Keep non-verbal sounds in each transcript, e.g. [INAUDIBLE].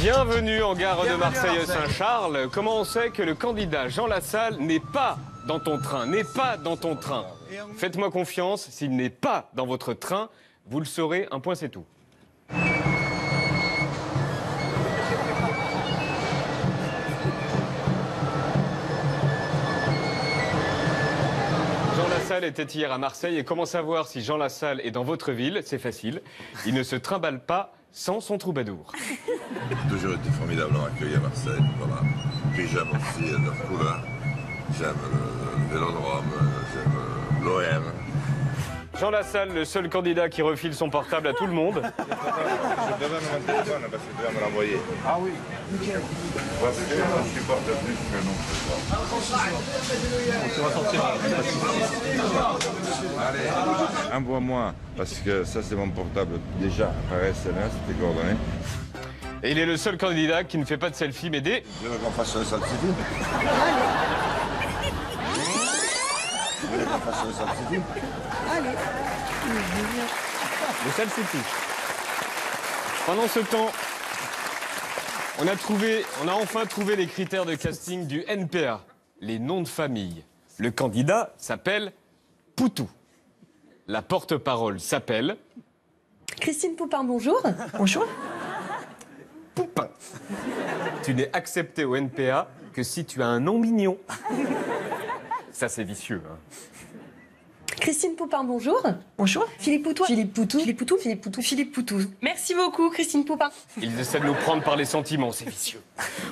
Bienvenue en gare de Bienvenue à Marseille Marseille. Saint-Charles. Comment on sait que le candidat Jean Lassalle n'est pas dans ton train, n'est pas dans ton train? Faites-moi confiance, s'il n'est pas dans votre train, vous le saurez, un point c'est tout. Jean Lassalle était hier à Marseille et comment savoir si Jean Lassalle est dans votre ville? C'est facile. Il ne se trimballe pas sans son troubadour. [LAUGHS] toujours été formidablement accueilli à Marseille. Voilà. Puis j'aime aussi leur couleur. J'aime le, le Vélodrome, j'aime euh, l'OM. Jean Lassalle, le seul candidat qui refile son portable à tout le monde. Je devais mon téléphone parce que tu vas me l'envoyer. Ah oui. Parce que je supporte plus que non. Allez, envoie-moi, parce que ça c'est mon portable déjà par SMS, tes coordonnées. Et il est le seul candidat qui ne fait pas de selfie, mais des... Tu veux qu'on fasse un selfie Qu'on fasse un selfie Le. Pendant ce temps, on a trouvé, on a enfin trouvé les critères de casting du NPA, les noms de famille. Le candidat s'appelle Poutou. La porte-parole s'appelle Christine Poupin, bonjour. Bonjour. Poupin. Tu n'es accepté au NPA que si tu as un nom mignon. Ça, c'est vicieux. hein. Christine Poupin, bonjour. Bonjour. Philippe Poutou. Philippe Poutou. Philippe Poutou. Philippe Poutou. Philippe Poutou. Merci beaucoup, Christine Poupin. Ils essaient de nous prendre par les sentiments, c'est vicieux.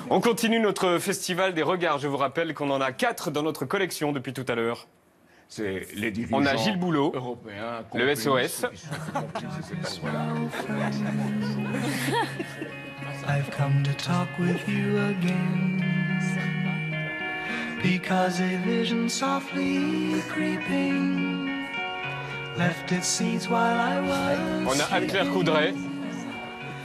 On continue notre festival des regards. Je vous rappelle qu'on en a quatre dans notre collection depuis tout à l'heure. C'est les dirigeants On a Gilles Boulot, européens, le SOS. I've come to talk with you again. Because a vision softly creeping left its seeds while I was. On a Anne-Claire Coudray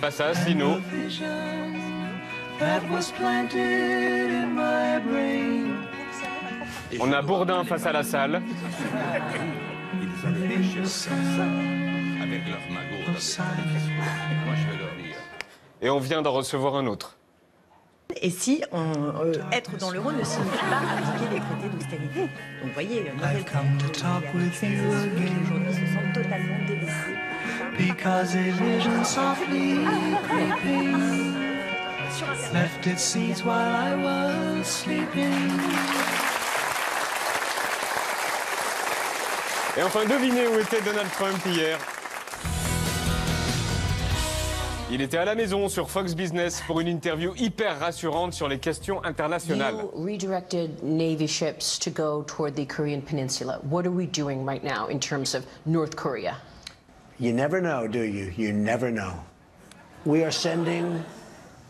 face à Asselineau. vision that was planted in my brain. On a Bourdin face à la salle. Ils avaient réfléchi à ça avec leurs magots. of science. Moi je vais leur dire. Et on vient d'en recevoir un autre. Et si on, euh, être dans l'euro ne signifie pas appliquer les traités d'austérité Donc vous voyez, Noël I've come to talk with you again. aujourd'hui se sentent totalement délaissés. Because a vision softly creeping left its seeds while I was sleeping. Et enfin, devinez où était Donald Trump hier? Il était à la maison sur Fox Business pour une interview hyper rassurante sur les questions internationales. You redirected Navy ships to go toward the Korean Peninsula. What are we doing right now in terms of North Korea? You never know, do you? You never know. We are sending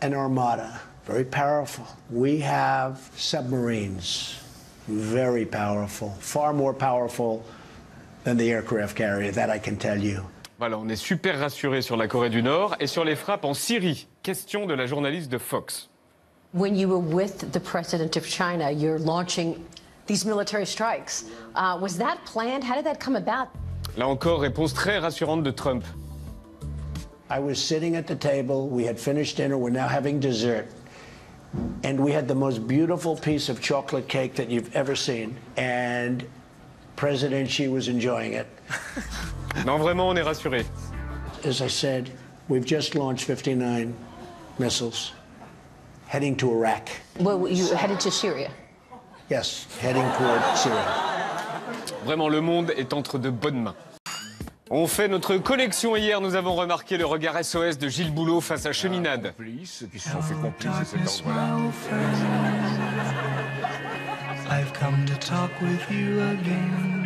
an armada, very powerful. We have submarines, very powerful, far more powerful than the aircraft carrier, that I can tell you. Voilà, on est super rassurés sur la Corée du Nord et sur les frappes en Syrie. Question de la journaliste de Fox. When you were with the president of China, you're launching these military strikes. Uh, was that planned? How did that come about? Là encore, réponse très rassurante de Trump. I was sitting at the table, we had finished dinner, we're now having dessert. And we had the most beautiful piece of chocolate cake that you've ever seen. And President Xi was enjoying it. [LAUGHS] Non, vraiment, on est rassurés. As I said, we've just launched 59 missiles heading to Iraq. Well, you headed to Syria. Yes, heading toward Syria. Vraiment, le monde est entre de bonnes mains. On fait notre collection hier. Nous avons remarqué le regard SOS de Gilles Boulot face à Cheminade. Qui se sont fait complices de cet Darkness, ordre-là. my old friend. I've come to talk with you again.